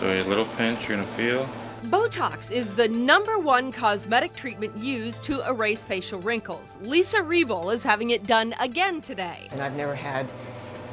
So a little pinch, you're gonna feel. Botox is the number one cosmetic treatment used to erase facial wrinkles. Lisa Revel is having it done again today. And I've never had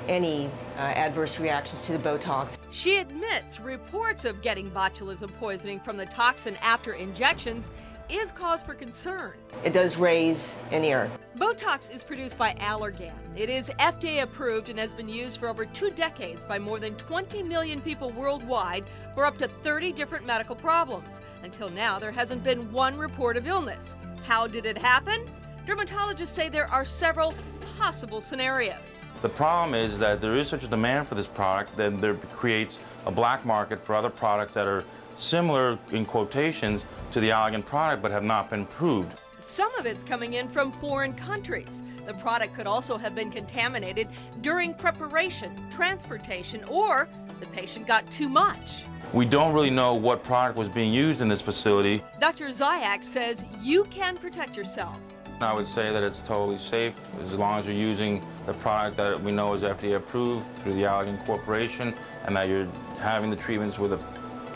any uh, adverse reactions to the Botox. She admits reports of getting botulism poisoning from the toxin after injections is cause for concern. It does raise an ear. Botox is produced by Allergan. It is FDA approved and has been used for over two decades by more than 20 million people worldwide for up to 30 different medical problems. Until now, there hasn't been one report of illness. How did it happen? Dermatologists say there are several possible scenarios. The problem is that there is such a demand for this product that there creates a black market for other products that are similar in quotations to the Allergan product but have not been proved. Some of it's coming in from foreign countries. The product could also have been contaminated during preparation, transportation, or the patient got too much. We don't really know what product was being used in this facility. Dr. Zaiac says you can protect yourself. I would say that it's totally safe as long as you're using the product that we know is FDA approved through the Allergan Corporation and that you're having the treatments with a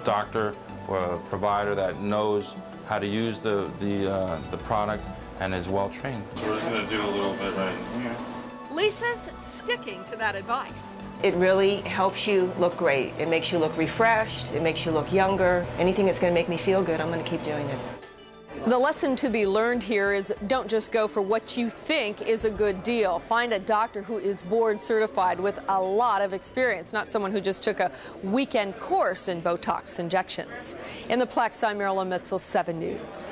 doctor or a provider that knows how to use the, the, uh, the product and is well trained. So we're just going to do a little bit right here. Lisa's sticking to that advice. It really helps you look great. It makes you look refreshed. It makes you look younger. Anything that's going to make me feel good, I'm going to keep doing it. The lesson to be learned here is don't just go for what you think is a good deal. Find a doctor who is board certified with a lot of experience, not someone who just took a weekend course in Botox injections. In the Plex, I'm Marilyn Mitzel, 7 News.